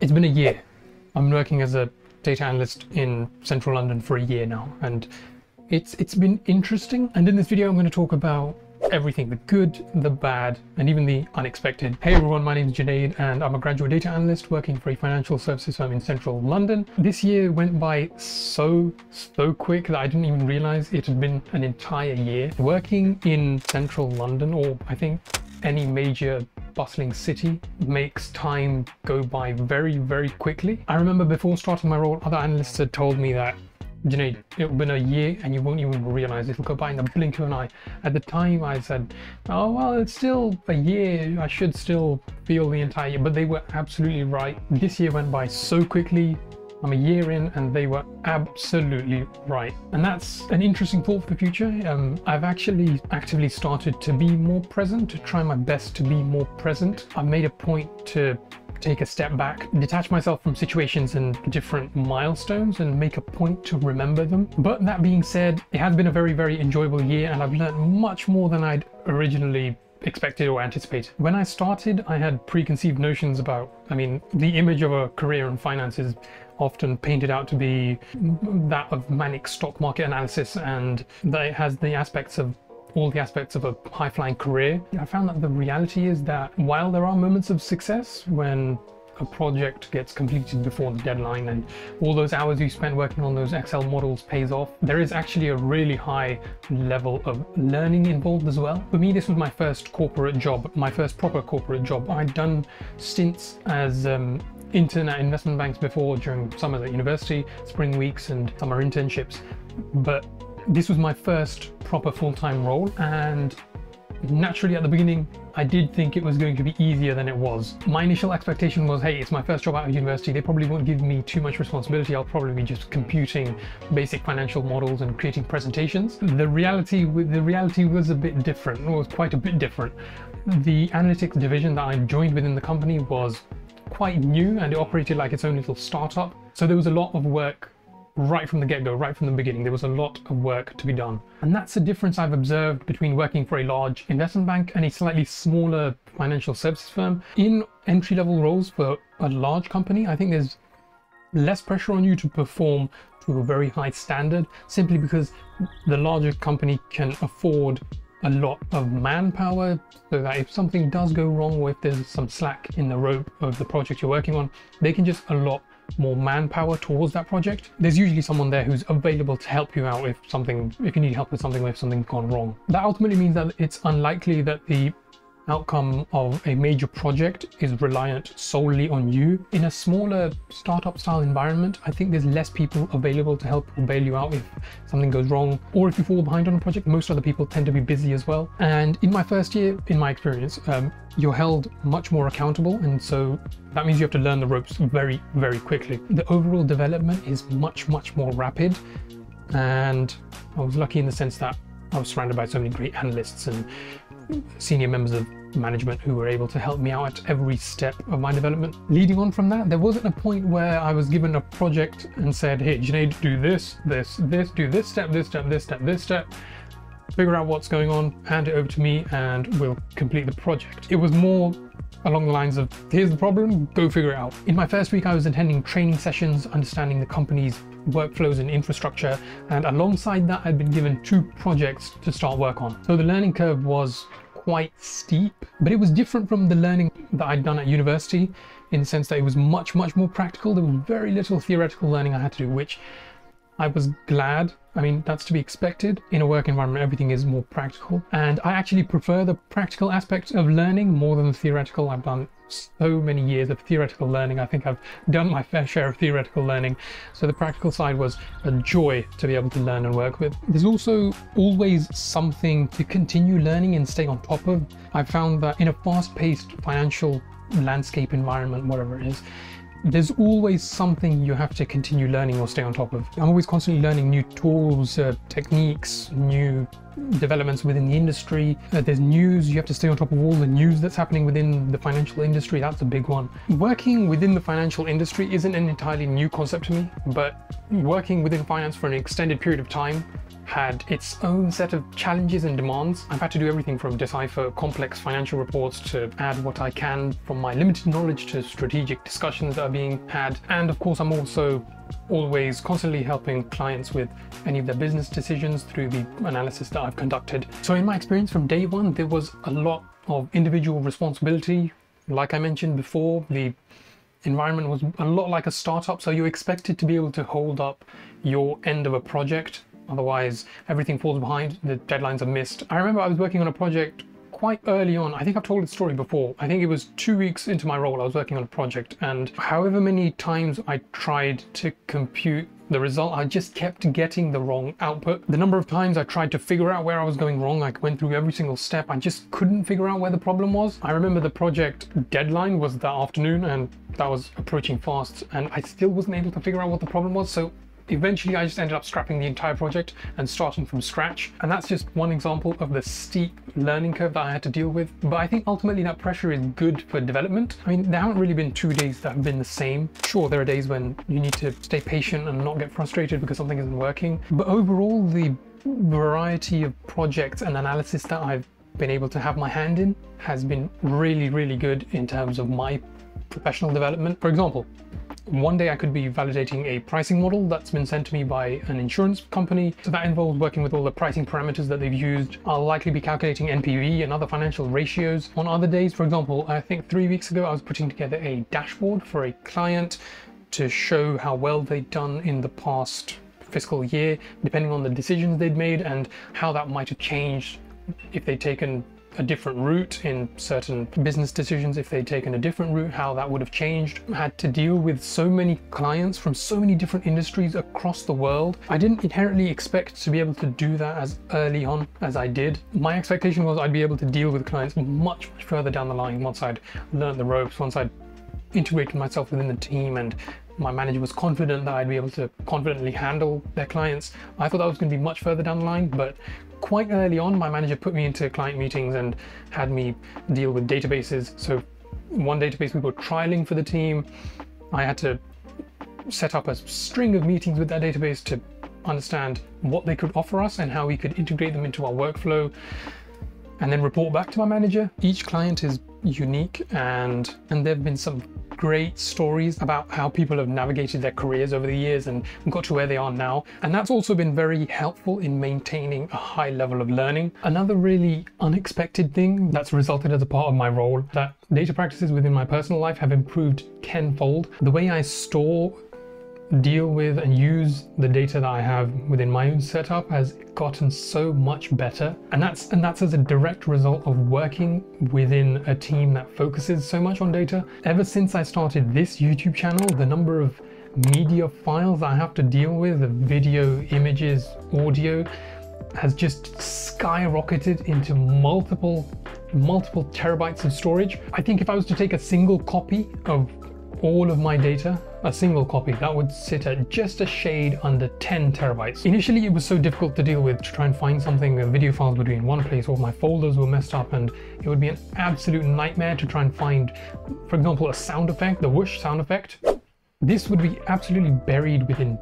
It's been a year. I'm working as a data analyst in central London for a year now, and it's it's been interesting. And in this video, I'm going to talk about everything the good, the bad, and even the unexpected. Hey everyone, my name is Junaid, and I'm a graduate data analyst working for a financial services firm in central London. This year went by so, so quick that I didn't even realize it had been an entire year. Working in central London, or I think any major bustling city makes time go by very, very quickly. I remember before starting my role, other analysts had told me that you know, it'll been a year and you won't even realize it'll go by in the blink of an eye. At the time, I said, oh, well, it's still a year. I should still feel the entire year. But they were absolutely right. This year went by so quickly. I'm a year in and they were absolutely right. And that's an interesting thought for the future. Um, I've actually actively started to be more present, to try my best to be more present. I've made a point to take a step back, detach myself from situations and different milestones and make a point to remember them. But that being said, it has been a very, very enjoyable year and I've learned much more than I'd originally expected or anticipated. When I started, I had preconceived notions about, I mean, the image of a career in finance is often painted out to be that of manic stock market analysis and that it has the aspects of all the aspects of a high flying career. I found that the reality is that while there are moments of success when a project gets completed before the deadline and all those hours you spent working on those Excel models pays off, there is actually a really high level of learning involved as well. For me, this was my first corporate job, my first proper corporate job. I'd done stints as um, intern at investment banks before during summers at university, spring weeks and summer internships. But this was my first proper full-time role and naturally at the beginning I did think it was going to be easier than it was. My initial expectation was, hey, it's my first job out of university, they probably won't give me too much responsibility, I'll probably be just computing basic financial models and creating presentations. The reality, the reality was a bit different, it was quite a bit different. The analytics division that I joined within the company was quite new and it operated like its own little startup. So there was a lot of work right from the get-go, right from the beginning. There was a lot of work to be done. And that's the difference I've observed between working for a large investment bank and a slightly smaller financial services firm. In entry-level roles for a large company, I think there's less pressure on you to perform to a very high standard simply because the larger company can afford a lot of manpower so that if something does go wrong or if there's some slack in the rope of the project you're working on, they can just allot more manpower towards that project. There's usually someone there who's available to help you out if something, if you need help with something or if something's gone wrong. That ultimately means that it's unlikely that the outcome of a major project is reliant solely on you. In a smaller startup style environment, I think there's less people available to help or bail you out if something goes wrong or if you fall behind on a project. Most other people tend to be busy as well. And in my first year, in my experience, um, you're held much more accountable and so that means you have to learn the ropes very, very quickly. The overall development is much, much more rapid and I was lucky in the sense that I was surrounded by so many great analysts and senior members of management who were able to help me out at every step of my development. Leading on from that, there wasn't a point where I was given a project and said, hey, Junaid, do this, this, this, do this step, this step, this step, this step, figure out what's going on, hand it over to me, and we'll complete the project. It was more along the lines of, here's the problem, go figure it out. In my first week, I was attending training sessions, understanding the company's workflows and infrastructure, and alongside that, I'd been given two projects to start work on. So the learning curve was quite steep, but it was different from the learning that I'd done at university in the sense that it was much, much more practical. There was very little theoretical learning I had to do, which I was glad. I mean, that's to be expected. In a work environment, everything is more practical. And I actually prefer the practical aspect of learning more than the theoretical. I've done so many years of theoretical learning. I think I've done my fair share of theoretical learning. So the practical side was a joy to be able to learn and work with. There's also always something to continue learning and stay on top of. I found that in a fast paced financial landscape environment, whatever it is, there's always something you have to continue learning or stay on top of. I'm always constantly learning new tools, uh, techniques, new developments within the industry. Uh, there's news, you have to stay on top of all the news that's happening within the financial industry. That's a big one. Working within the financial industry isn't an entirely new concept to me, but working within finance for an extended period of time had its own set of challenges and demands. I've had to do everything from decipher complex financial reports to add what I can from my limited knowledge to strategic discussions that are being had. And of course, I'm also always constantly helping clients with any of their business decisions through the analysis that I've conducted. So in my experience from day one, there was a lot of individual responsibility. Like I mentioned before, the environment was a lot like a startup, so you expected to be able to hold up your end of a project. Otherwise, everything falls behind, the deadlines are missed. I remember I was working on a project quite early on. I think I've told the story before. I think it was two weeks into my role, I was working on a project, and however many times I tried to compute the result, I just kept getting the wrong output. The number of times I tried to figure out where I was going wrong, I went through every single step, I just couldn't figure out where the problem was. I remember the project deadline was that afternoon and that was approaching fast and I still wasn't able to figure out what the problem was. So eventually I just ended up scrapping the entire project and starting from scratch. And that's just one example of the steep learning curve that I had to deal with. But I think ultimately that pressure is good for development. I mean, there haven't really been two days that have been the same. Sure, there are days when you need to stay patient and not get frustrated because something isn't working. But overall, the variety of projects and analysis that I've been able to have my hand in has been really, really good in terms of my professional development. For example, one day I could be validating a pricing model that's been sent to me by an insurance company. So that involves working with all the pricing parameters that they've used. I'll likely be calculating NPV and other financial ratios. On other days, for example, I think three weeks ago, I was putting together a dashboard for a client to show how well they'd done in the past fiscal year, depending on the decisions they'd made and how that might have changed if they'd taken a different route in certain business decisions, if they'd taken a different route, how that would have changed. I had to deal with so many clients from so many different industries across the world. I didn't inherently expect to be able to do that as early on as I did. My expectation was I'd be able to deal with clients much, much further down the line once I'd learned the ropes, once I'd integrated myself within the team and my manager was confident that I'd be able to confidently handle their clients. I thought that was going to be much further down the line, but quite early on, my manager put me into client meetings and had me deal with databases. So one database we were trialing for the team, I had to set up a string of meetings with that database to understand what they could offer us and how we could integrate them into our workflow and then report back to my manager. Each client is unique and and there have been some great stories about how people have navigated their careers over the years and got to where they are now. And that's also been very helpful in maintaining a high level of learning. Another really unexpected thing that's resulted as a part of my role that data practices within my personal life have improved tenfold. The way I store deal with and use the data that I have within my own setup has gotten so much better. And that's and that's as a direct result of working within a team that focuses so much on data. Ever since I started this YouTube channel, the number of media files I have to deal with, the video, images, audio, has just skyrocketed into multiple multiple terabytes of storage. I think if I was to take a single copy of all of my data, a single copy, that would sit at just a shade under 10 terabytes. Initially, it was so difficult to deal with to try and find something, the video files would be in one place, all my folders were messed up, and it would be an absolute nightmare to try and find, for example, a sound effect, the whoosh sound effect. This would be absolutely buried within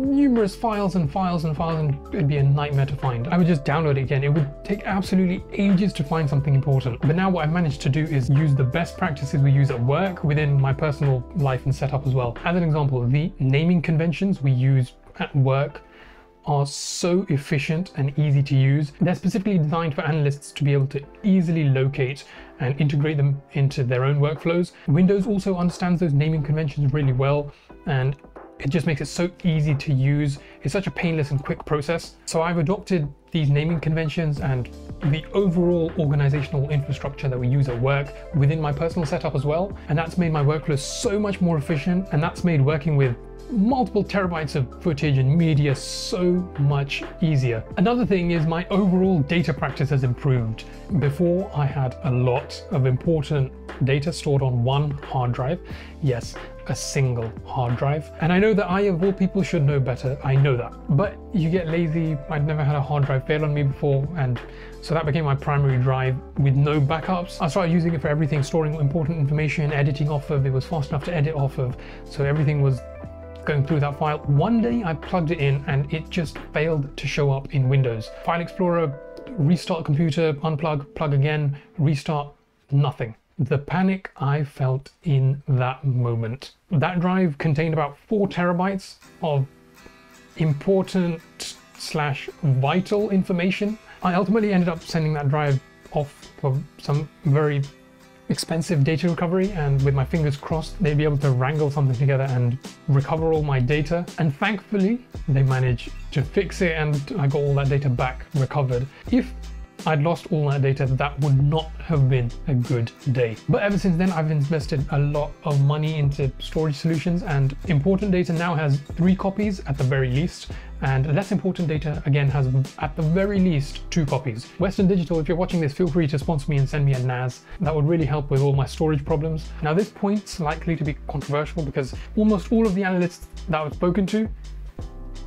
numerous files and files and files and it'd be a nightmare to find. I would just download it again. It would take absolutely ages to find something important. But now what I've managed to do is use the best practices we use at work within my personal life and setup as well. As an example, the naming conventions we use at work are so efficient and easy to use. They're specifically designed for analysts to be able to easily locate and integrate them into their own workflows. Windows also understands those naming conventions really well and it just makes it so easy to use. It's such a painless and quick process. So I've adopted these naming conventions and the overall organizational infrastructure that we use at work within my personal setup as well. And that's made my workflow so much more efficient. And that's made working with multiple terabytes of footage and media so much easier. Another thing is my overall data practice has improved. Before I had a lot of important data stored on one hard drive. Yes, a single hard drive. And I know that I, of all people, should know better. I know that. But you get lazy. I'd never had a hard drive fail on me before. And so that became my primary drive with no backups. I started using it for everything, storing important information, editing off of. It was fast enough to edit off of. So everything was going through that file. One day I plugged it in and it just failed to show up in Windows. File Explorer, restart computer, unplug, plug again, restart, nothing the panic I felt in that moment. That drive contained about four terabytes of important slash vital information. I ultimately ended up sending that drive off for some very expensive data recovery and with my fingers crossed they'd be able to wrangle something together and recover all my data and thankfully they managed to fix it and I got all that data back recovered. If I'd lost all that data, that would not have been a good day. But ever since then, I've invested a lot of money into storage solutions and important data now has three copies at the very least. And less important data, again, has at the very least two copies. Western Digital, if you're watching this, feel free to sponsor me and send me a NAS. That would really help with all my storage problems. Now, this point's likely to be controversial because almost all of the analysts that I've spoken to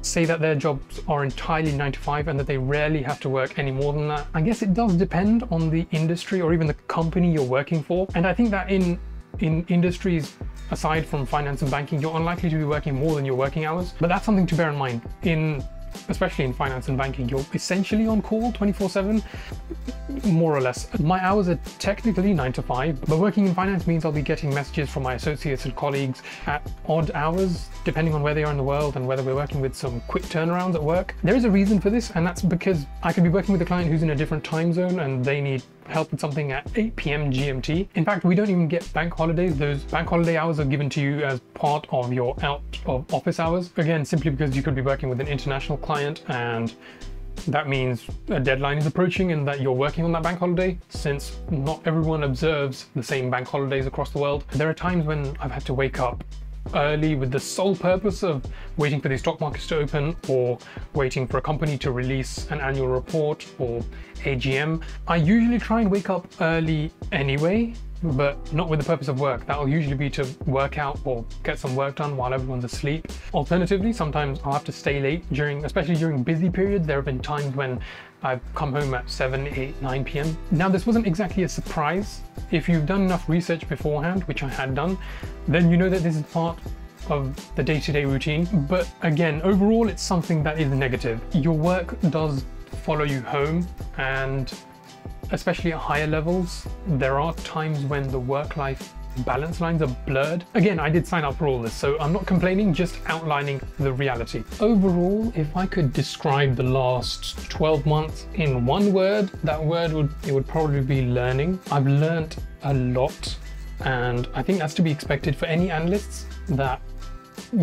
say that their jobs are entirely 9 to 5 and that they rarely have to work any more than that. I guess it does depend on the industry or even the company you're working for. And I think that in in industries aside from finance and banking, you're unlikely to be working more than your working hours. But that's something to bear in mind. In especially in finance and banking, you're essentially on call 24 7, more or less. My hours are technically 9 to 5, but working in finance means I'll be getting messages from my associates and colleagues at odd hours, depending on where they are in the world and whether we're working with some quick turnarounds at work. There is a reason for this, and that's because I could be working with a client who's in a different time zone and they need help with something at 8 p.m. GMT. In fact, we don't even get bank holidays. Those bank holiday hours are given to you as part of your out of office hours. Again, simply because you could be working with an international client and that means a deadline is approaching and that you're working on that bank holiday since not everyone observes the same bank holidays across the world. There are times when I've had to wake up early with the sole purpose of waiting for the stock markets to open or waiting for a company to release an annual report or AGM. I usually try and wake up early anyway, but not with the purpose of work. That'll usually be to work out or get some work done while everyone's asleep. Alternatively, sometimes I'll have to stay late during, especially during busy periods. There have been times when I've come home at 7, 8, 9 p.m. Now, this wasn't exactly a surprise. If you've done enough research beforehand, which I had done, then you know that this is part of the day-to-day routine. But again, overall, it's something that is negative. Your work does follow you home and especially at higher levels, there are times when the work-life balance lines are blurred. Again, I did sign up for all this, so I'm not complaining, just outlining the reality. Overall, if I could describe the last 12 months in one word, that word would it would probably be learning. I've learned a lot, and I think that's to be expected for any analysts that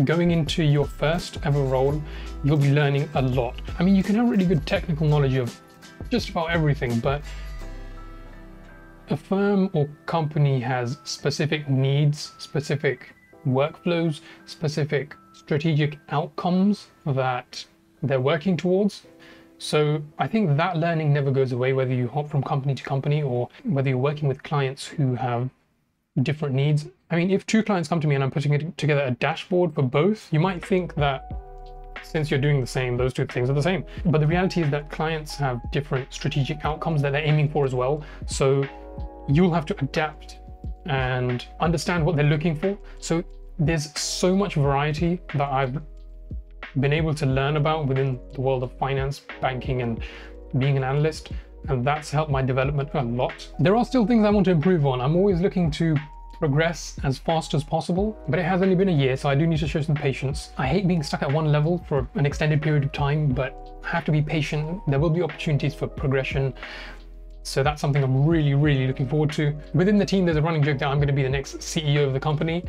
going into your first ever role, you'll be learning a lot. I mean, you can have really good technical knowledge of just about everything, but a firm or company has specific needs, specific workflows, specific strategic outcomes that they're working towards. So I think that learning never goes away, whether you hop from company to company or whether you're working with clients who have different needs. I mean, if two clients come to me and I'm putting together a dashboard for both, you might think that since you're doing the same, those two things are the same. But the reality is that clients have different strategic outcomes that they're aiming for as well. So you'll have to adapt and understand what they're looking for. So there's so much variety that I've been able to learn about within the world of finance, banking, and being an analyst. And that's helped my development a lot. There are still things I want to improve on. I'm always looking to progress as fast as possible, but it has only been a year, so I do need to show some patience. I hate being stuck at one level for an extended period of time, but I have to be patient. There will be opportunities for progression. So that's something I'm really, really looking forward to. Within the team, there's a running joke that I'm going to be the next CEO of the company.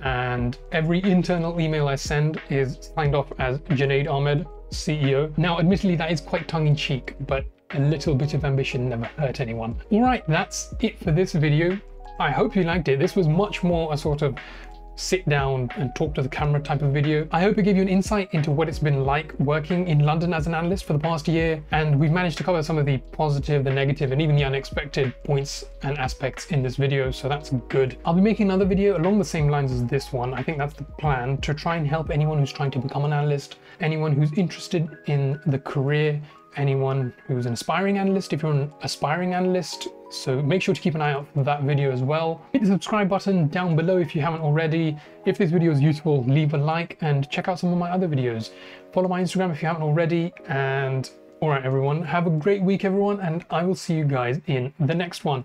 And every internal email I send is signed off as Junaid Ahmed, CEO. Now, admittedly, that is quite tongue in cheek, but a little bit of ambition never hurt anyone. All right, that's it for this video. I hope you liked it. This was much more a sort of sit down and talk to the camera type of video. I hope it gave you an insight into what it's been like working in London as an analyst for the past year. And we've managed to cover some of the positive, the negative, and even the unexpected points and aspects in this video. So that's good. I'll be making another video along the same lines as this one. I think that's the plan to try and help anyone who's trying to become an analyst, anyone who's interested in the career anyone who's an aspiring analyst, if you're an aspiring analyst. So make sure to keep an eye out for that video as well. Hit the subscribe button down below if you haven't already. If this video is useful, leave a like and check out some of my other videos. Follow my Instagram if you haven't already. And all right, everyone, have a great week, everyone, and I will see you guys in the next one.